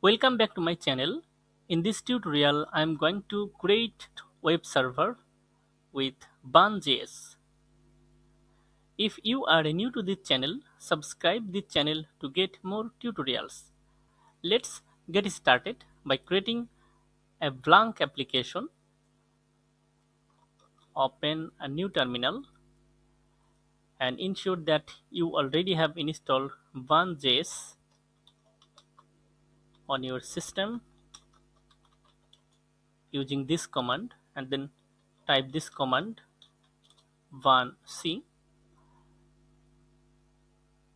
Welcome back to my channel. In this tutorial, I am going to create web server with Bun.js. If you are new to this channel, subscribe this channel to get more tutorials. Let's get started by creating a blank application. Open a new terminal and ensure that you already have installed Bun.js on your system using this command and then type this command one c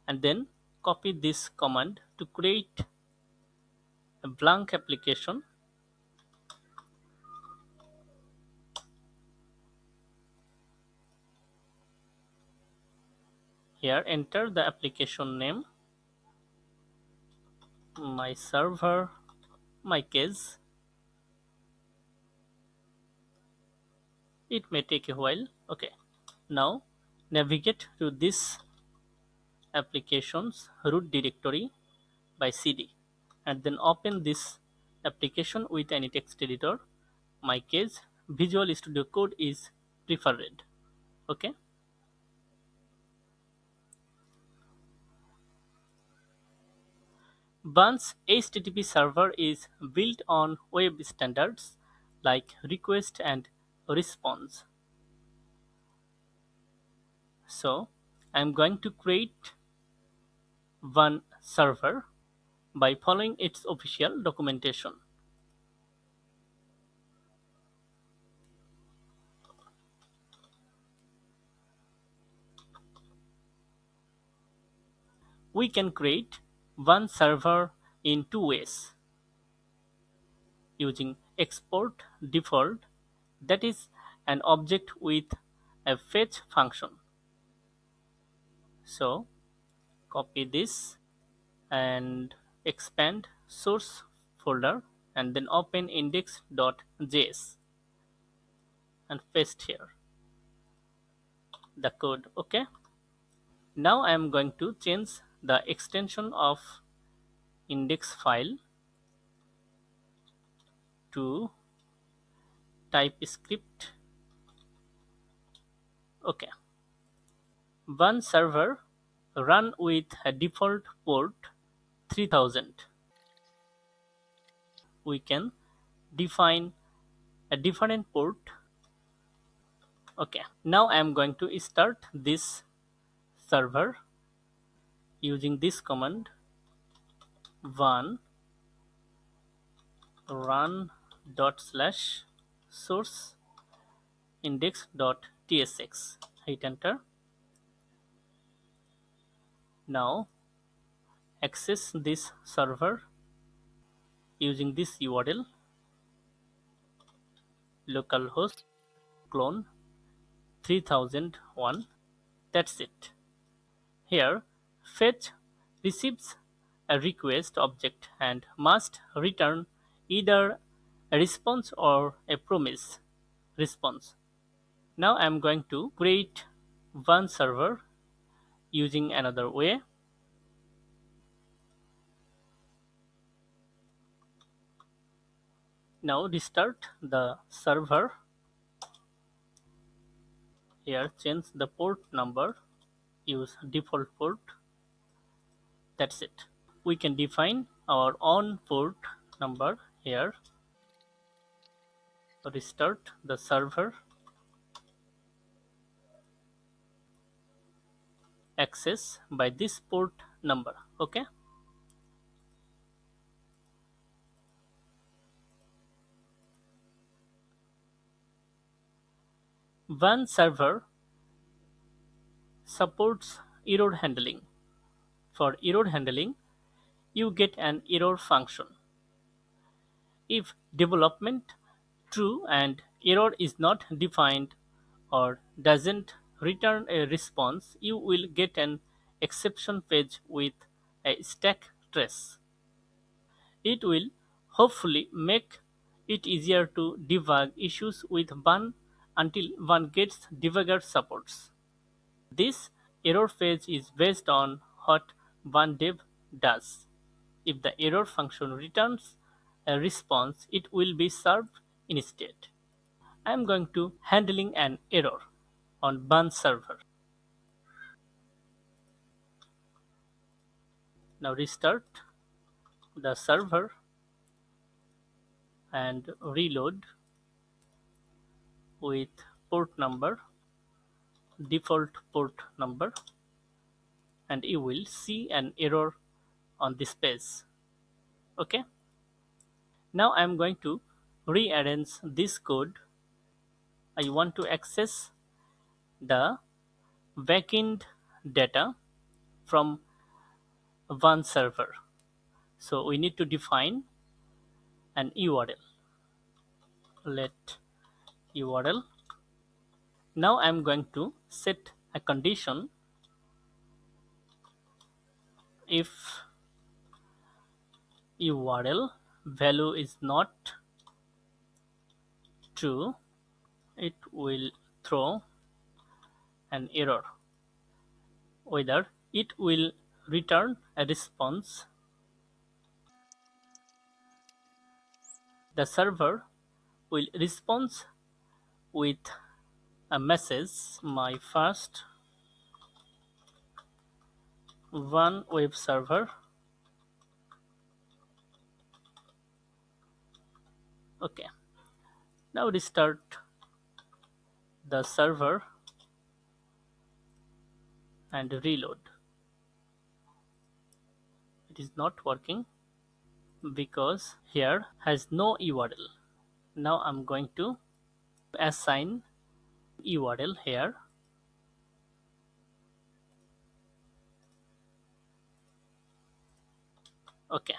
and then copy this command to create a blank application. Here enter the application name my server my case. It may take a while. Okay. Now navigate to this applications root directory by cd and then open this application with any text editor. My case visual studio code is preferred. Okay Bun's HTTP server is built on web standards like request and response. So I'm going to create one server by following its official documentation. We can create one server in two ways. Using export default that is an object with a fetch function. So copy this and expand source folder and then open index.js and paste here the code okay? Now I am going to change the extension of index file to TypeScript. Okay. Bun server run with a default port 3000 we can define a different port. Okay. Now I am going to start this server using this command bun run dot slash source index dot tsx hit enter. Now access this server using this url localhost clone 3001 that's it. Here fetch receives a request object and must return either a response or a promise response. Now I'm going to create one server using another way. Now restart the server. Here change the port number, use default port that's it. We can define our own port number here. Restart the server. Access by this port number okay? Bun server supports error handling for error handling, you get an error function. If development true and error is not defined or doesn't return a response, you will get an exception page with a stack trace. It will hopefully make it easier to debug issues with Bun until Bun gets debugger supports. This error page is based on what bun dev does. if the error function returns a response, it will be served instead. I am going to handling an error on Bun server. Now restart the server and reload with port number default port number and you will see an error on this page. Okay? Now I am going to rearrange this code. I want to access the backend data from Bun server. So we need to define an URL. Let URL. Now I'm going to set a condition if URL value is not true it will throw an error. Whether it will return a response. The server will respond with a message my first Bun web server. Okay. Now restart the server and reload. It is not working because here has no URL now I'm going to assign URL here okay.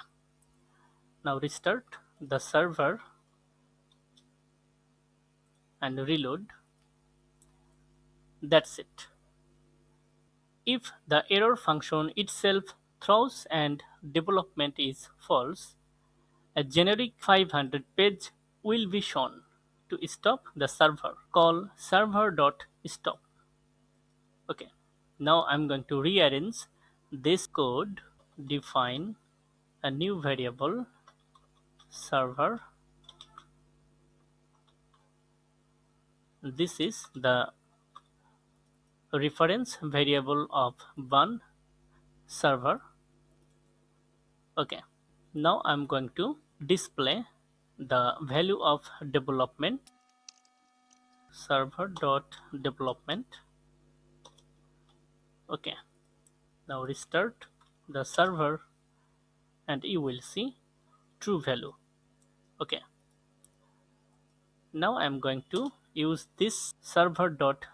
Now restart the server and reload. That's it. If the error function itself throws and development is false a generic 500 page will be shown to stop the server call server.stop okay. Now I'm going to rearrange this code define a new variable server. This is the reference variable of Bun server. Okay now I'm going to display the value of development server dot development. Okay now restart the server and you will see true value. Okay. Now I'm going to use this server dot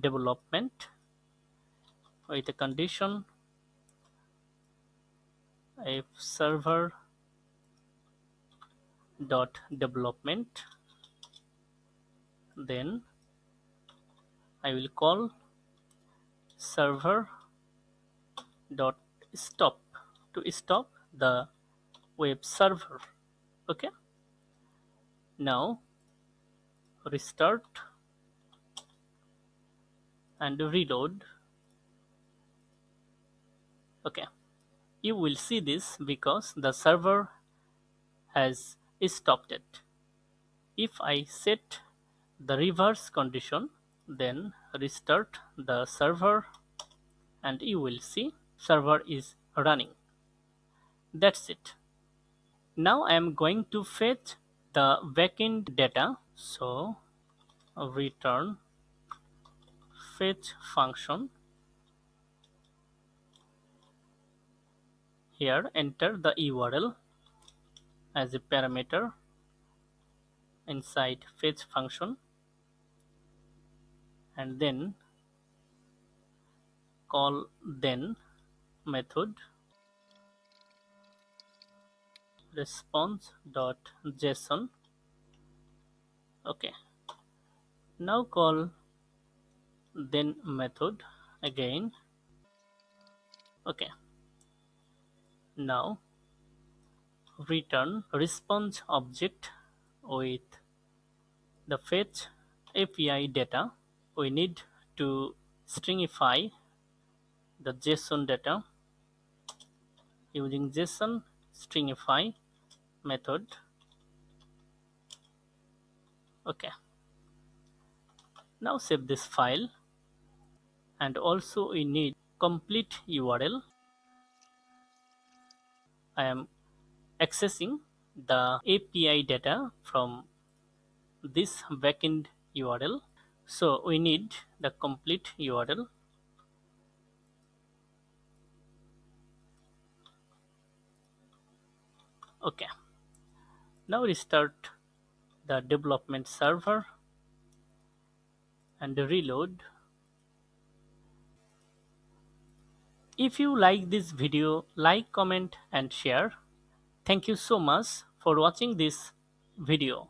development with a condition if server dot development then I will call server dot stop to stop the web server. Okay? Now restart and reload. Okay. You will see this because the server has stopped it. If I set the reverse condition then restart the server and you will see server is running that's it. Now I am going to fetch the backend data. So return fetch function. Here enter the URL as a parameter inside fetch function. And then call then method response.json okay. Now call then method again. Okay. Now return response object with the fetch API data. We need to stringify the JSON data. Using JSON stringify method. Okay. Now save this file and also we need complete URL. I am accessing the API data from this backend URL. So we need the complete URL. Okay. Now restart the development server and reload. If you like this video, like, comment and share. Thank you so much for watching this video.